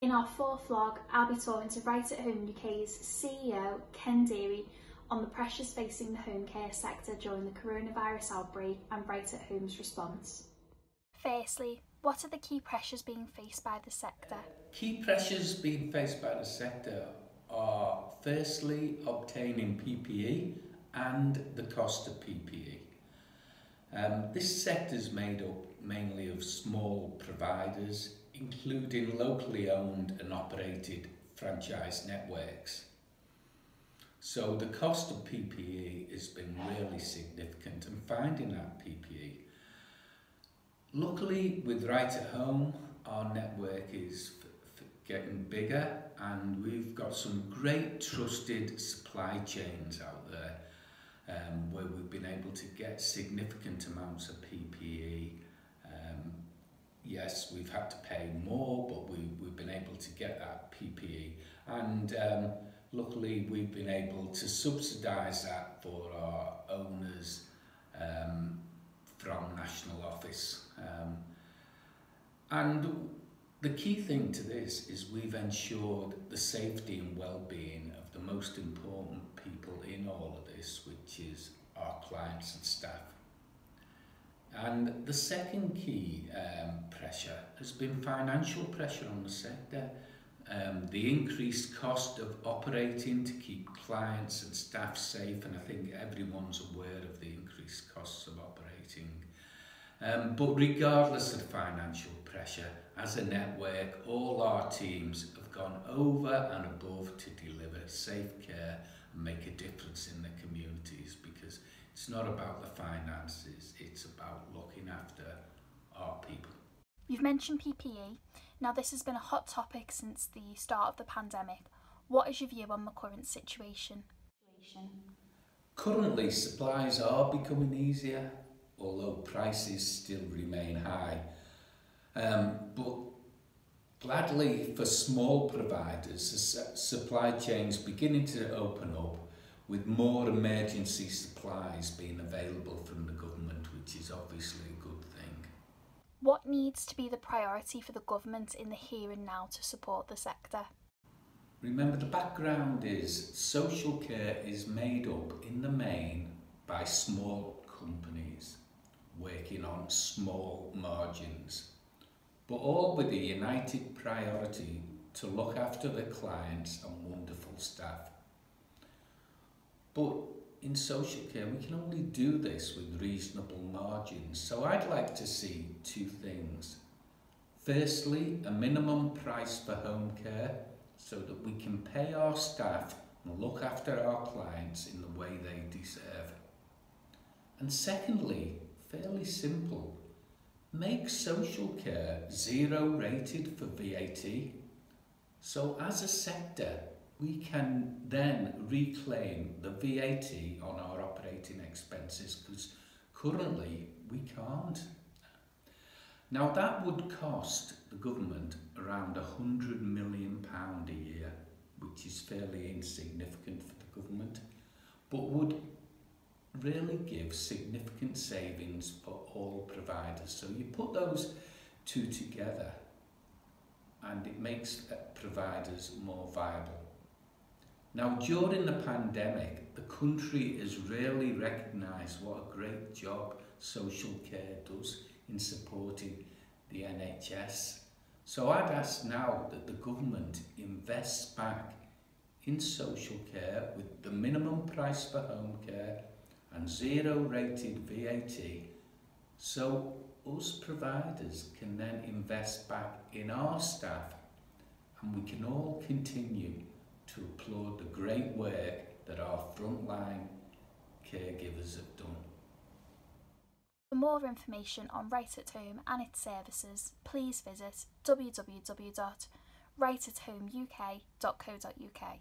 In our fourth vlog, I'll be talking to Right at Home UK's CEO, Ken Deary, on the pressures facing the home care sector during the coronavirus outbreak and Right at Home's response. Firstly, what are the key pressures being faced by the sector? Key pressures being faced by the sector are firstly obtaining PPE and the cost of PPE. Um, this sector is made up mainly of small providers, including locally owned and operated franchise networks. So the cost of PPE has been really significant and finding that PPE. Luckily, with Right at Home, our network is getting bigger and we've got some great trusted supply chains out there um, where we've been able to get significant amounts of PPE. Yes, we've had to pay more, but we, we've been able to get that PPE. And um, luckily, we've been able to subsidise that for our owners um, from National Office. Um, and the key thing to this is we've ensured the safety and well-being of the most important people in all of this, which is our clients and staff. And the second key um, pressure has been financial pressure on the sector. Um, the increased cost of operating to keep clients and staff safe, and I think everyone's aware of the increased costs of operating. Um, but regardless of financial pressure, as a network, all our teams have gone over and above to deliver safe care make a difference in the communities because it's not about the finances, it's about looking after our people. You've mentioned PPE. Now, this has been a hot topic since the start of the pandemic. What is your view on the current situation? Currently, supplies are becoming easier, although prices still remain high. Um, but gladly for small providers, the supply chains beginning to open up with more emergency supplies being available from the government, which is obviously a good thing. What needs to be the priority for the government in the here and now to support the sector? Remember the background is social care is made up in the main by small companies working on small margins but all with a united priority to look after the clients and wonderful staff. But in social care, we can only do this with reasonable margins. So I'd like to see two things. Firstly, a minimum price for home care so that we can pay our staff and look after our clients in the way they deserve. And secondly, fairly simple, make social care zero rated for VAT. So as a sector, we can then reclaim the VAT on our operating expenses because currently we can't. Now that would cost the government around a hundred million pound a year, which is fairly insignificant for the government, but would really give significant savings for all providers. So you put those two together and it makes uh, providers more viable. Now, during the pandemic, the country has really recognised what a great job social care does in supporting the NHS. So I'd ask now that the government invests back in social care with the minimum price for home care and zero rated VAT so us providers can then invest back in our staff and we can all continue to applaud the great work that our frontline caregivers have done. For more information on Right at Home and its services, please visit www.rightathomeuk.co.uk.